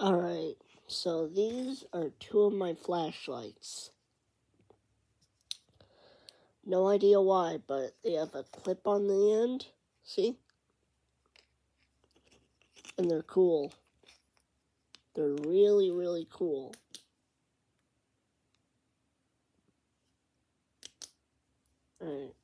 Alright, so these are two of my flashlights. No idea why, but they have a clip on the end. See? And they're cool. They're really, really cool. Alright.